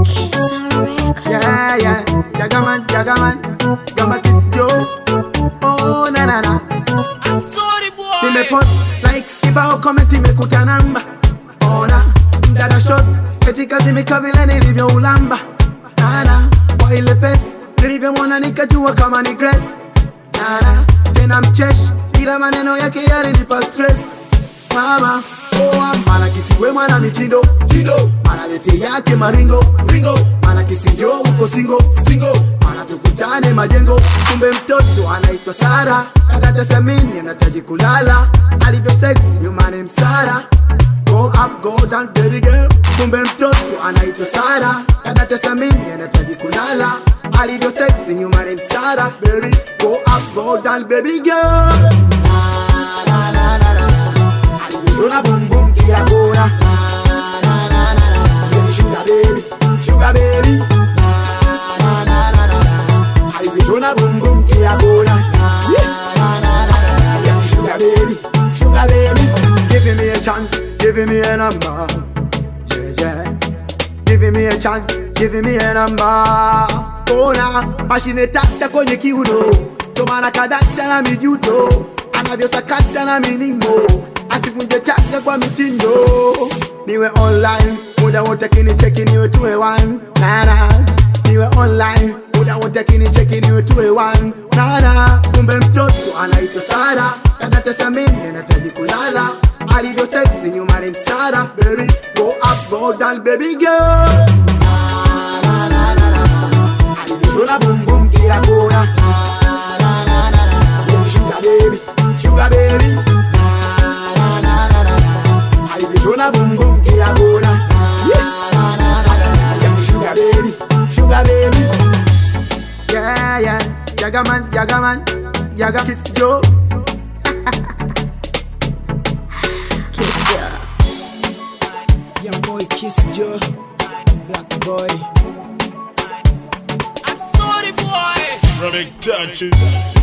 Yeah, yeah, Jagaman, Jagaman, Gamba Kiss Joe. Oh, na na na. Nimepost likes kibao comment imekuta namba. Ona mdada shost katika zimeka vile nilivyoulamba. Nana kwa ile face nilivyomwona nikajua kama ni Grace. Nana tena mcheshi ila maneno yake yalinipa stress. Mama kisiwe mwana mitindo tindo. Mana lete yake maringo ringo. Mana kisinjo uko singo singo. Mana tukutane majengo. Kumbe mtoto anaitwa Sara. Kadata samini anataji kulala. Alivyo sexy nyumani msara. Kumbe mtoto anaitwa Sara. Samini anataji kulala. Alivyo sexy nyumani msara baby. Go up, go down, baby girl. Alivyoshona boom boom na, na. Baby sugar baby, sugar baby Giving me a chance, giving me a number Yeah, yeah Giving me a chance, giving me a number Ona, mashine tata kwenye kiuno Tomana kadata na mijuto. Anavyosakata na minimo Asivunje chaka kwa mitindo Niwe online, muda wote kinicheki niwe tuwe one Nana, niwe online Muda chekini kinicheki wan Nana, kumbe mtoto anaitwa Sara Dada tesa mimi anahitaji kulala Alivyo sexy nyuma ni msara Baby, go up, go down, baby girl. Alivyoshona boom boom kila kona Na, na, na, na, na. Sugar baby, sugar baby. Alivyoshona boom boom kila kona Na, Jagaman, Jagaman, Jaga Kiss Joe Kiss Joe. Young boy Kiss Joe, Black boy. I'm sorry, boy. Running touches.